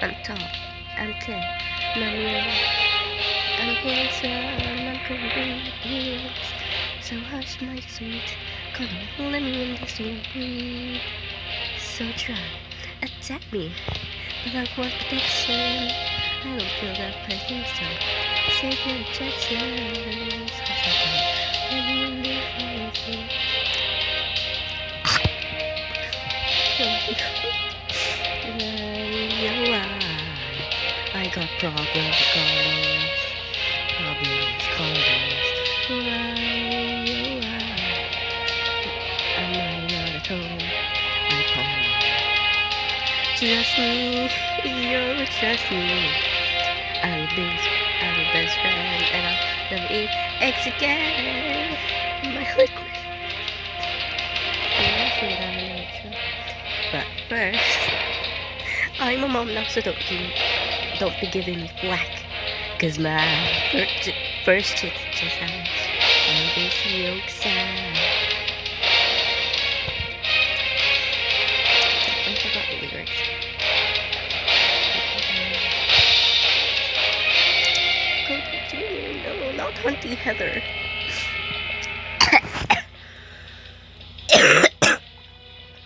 I'm tall. I'm ten. Mommy, I'm handsome. I'm convenient. So hush, my sweet. Come on, let me in this room. So try, attack me. But I want protection. I don't feel that pressure, so save your objections. Problems, condoms, problems, condoms. Why, oh, why? I'm not at home. I come. Just me, you trust me. I'm a best, I'm a best friend, and I'll never eat eggs again. My liquid. But first, I'm a mom now, so don't give, don't be giving me flack. Cause my first, first chick just has all this yolk sound. I forgot the lyrics. Go to Junior, no, not Hunty Heather.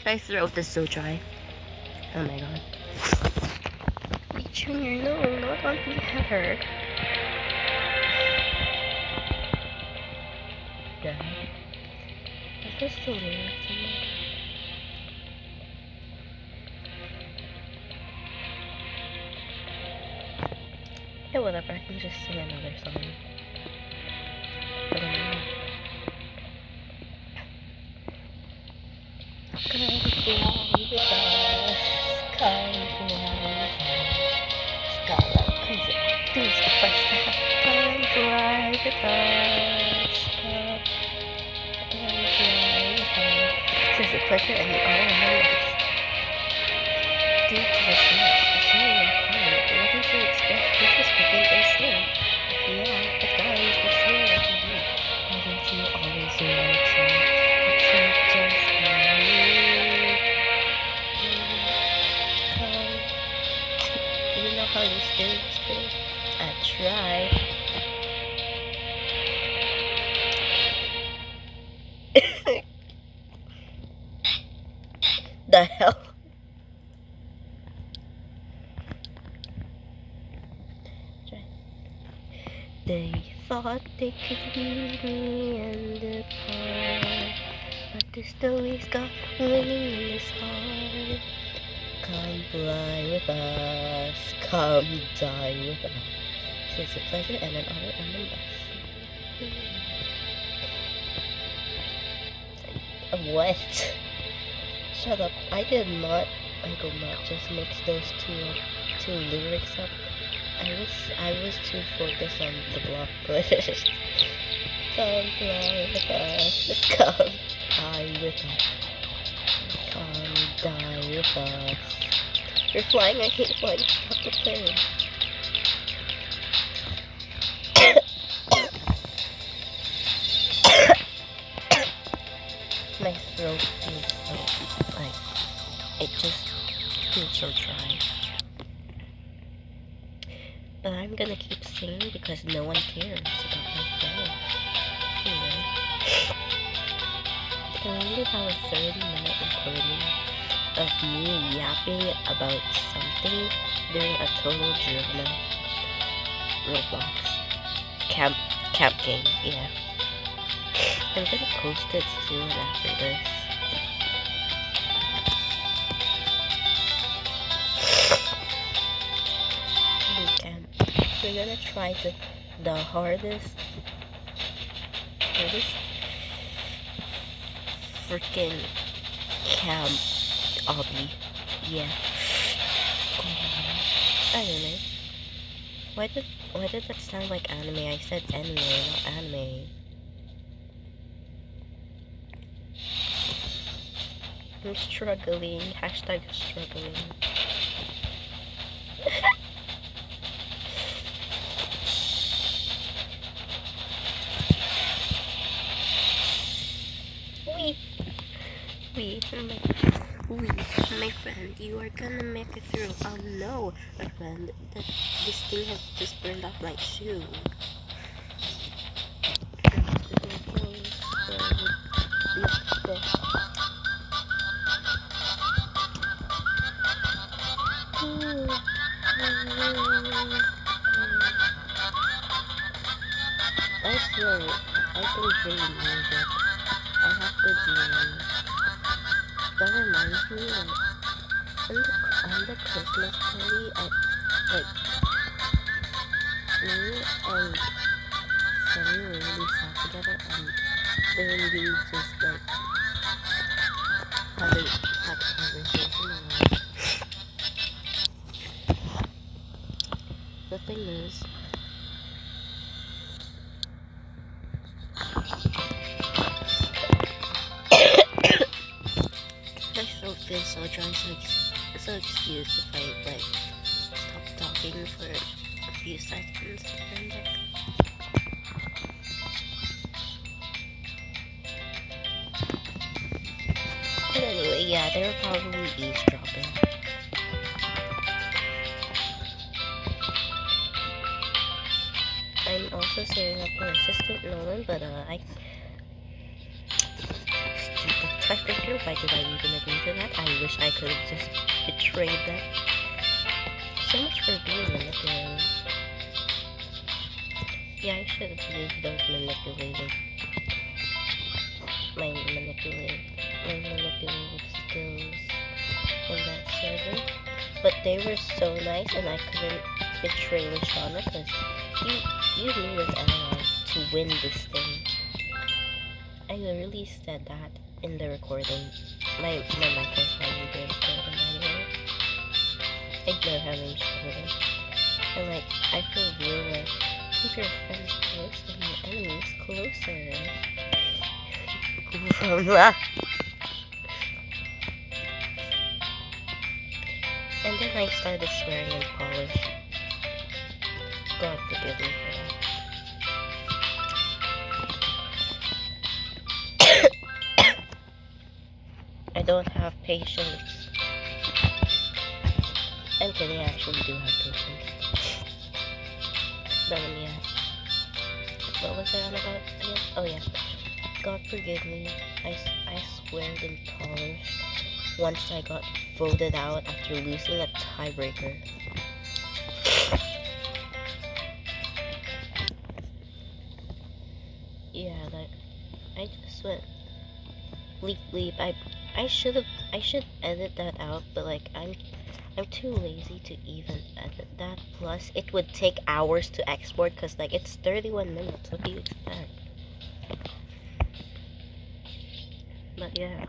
My throat is so dry. Oh my god. No, not Auntie Heather. Yeah. Is this the lyrics? Yeah, whatever, I can just sing another song. A pleasure and the honor of. Due to the science, the playing, what did you expect? This is freaking insane. Yeah, but guys, we're here to you. Why don't you always want the hell? They thought they could leave me in the park, but the story's got ringing in this heart. Come fly with us, come die with us. It's a pleasure and an honor and a mess. What? Shut up. I did not, I did not just mix those two, two lyrics up. I was, I was too focused on the block list. come fly with us, just come die with us. Come die with us. You're flying, I hate flying, stop the plane. My throat like, it just feels so dry. But I'm gonna keep singing because no one cares about my throat. Anyway. I only have a 30 minute recording of me yapping about something during a total drama Roblox camp camp game, yeah. I'm gonna post it soon after this. We're gonna try the the hardest hardest freaking camp obby. Yeah. I don't know. Why did why did that sound like anime? I said anime, not anime. I'm struggling. Hashtag struggling. Wee. Oh my We, my friend, you are gonna make it through. Oh no, my friend, that this thing has just burned off my shoe. I swear, I can hear music. I have good earrings. That reminds me that on the, on the Christmas party, I, like, me and Sunny really sat together and they really just, like, had a, had a conversation about The thing is, feels so so, ex- so excuse if I like stop talking for a few seconds and like. But anyway, yeah, they were probably eavesdropping. I'm also setting up an assistant Nolan, but uh, I stupid typewriter. Why did I even agree to that? I wish I could have just betrayed them. So much for being manipulative. Yeah, I should have used those manipulative. My manipulative, my manipulative skills in that server. But they were so nice, and I couldn't betray Lashana because you you need an ally to win this thing. I really said that in the recording. My my mic was on the recording anyway. Ignore how I'm recording. And like I feel real like keep your friends close and your enemies closer. and then I started swearing in Polish. God forgive me for that. Don't have patience. I'm kidding, I actually do have patience. But yeah. What was I on about again? Oh yeah. God forgive me. I, I swear in Polish once I got voted out after losing a tiebreaker. Yeah, like I just went leap leap. I I should have I should edit that out, but like I'm I'm too lazy to even edit that. Plus, it would take hours to export because like it's 31 minutes. What do you expect? But yeah,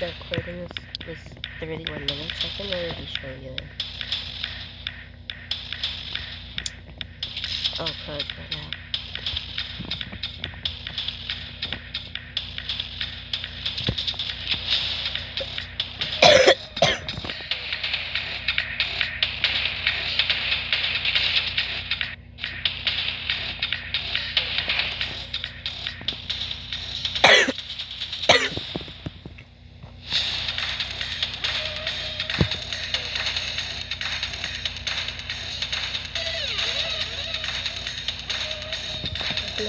the recording was was 31 minutes. I can already show you. Oh, now. Um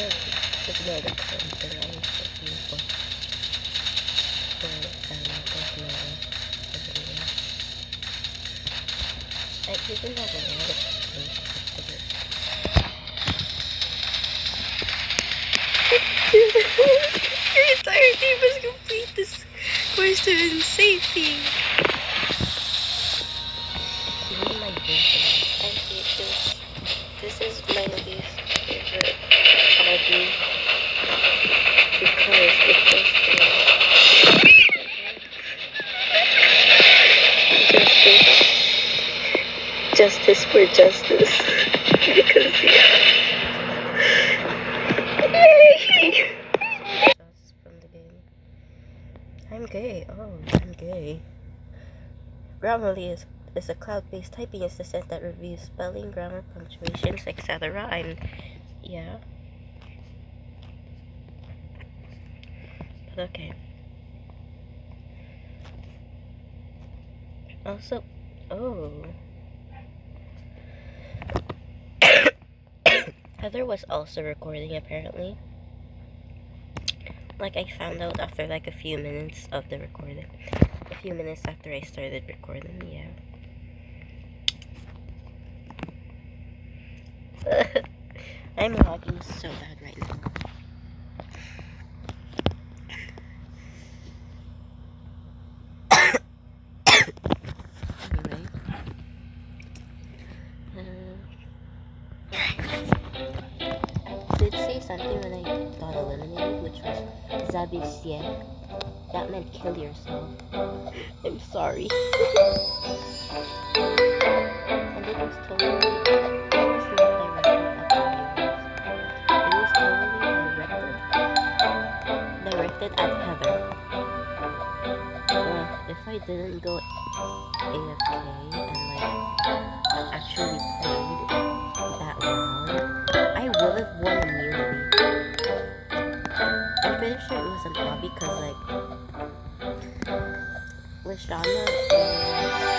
governor everywhere. I even have a lot of things to do. Your entire team must complete this quest in safety. Justice, for justice. because yeah. Yay! I'm gay. Oh, I'm gay. Grammarly is is a cloud-based typing assistant that reviews spelling, grammar, punctuations, etc. I'm yeah. But okay. Also, oh. Heather was also recording apparently. Like I found out after like a few minutes of the recording. A few minutes after I started recording, yeah. I'm lagging so bad something when I got eliminated, which was Zabisien. That meant kill yourself. I'm sorry. and it was totally directed at Heather. I didn't go AFK and like actually played that round, I would have won immunity. I'm pretty sure it was an obby because like Lashana It um,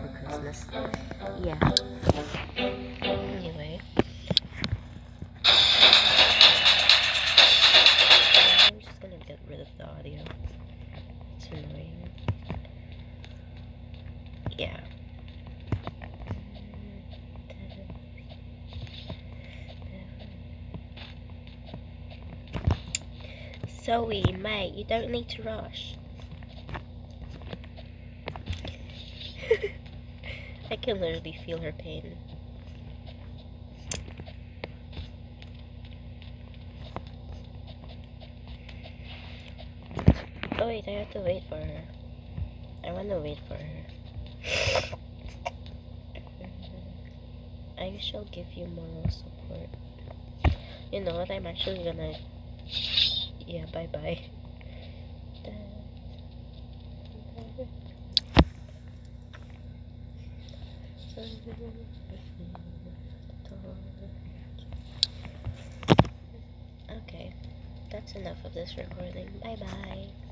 For Christmas. Yeah. Anyway. I'm just gonna get rid of the audio. It's annoying. Yeah. Zoe, mate, you don't need to rush. I can literally feel her pain. Oh wait, I have to wait for her. I want to wait for her. I shall give you moral support. You know what? I'm actually gonna. Yeah, bye bye. Okay, that's enough of this recording. Bye bye.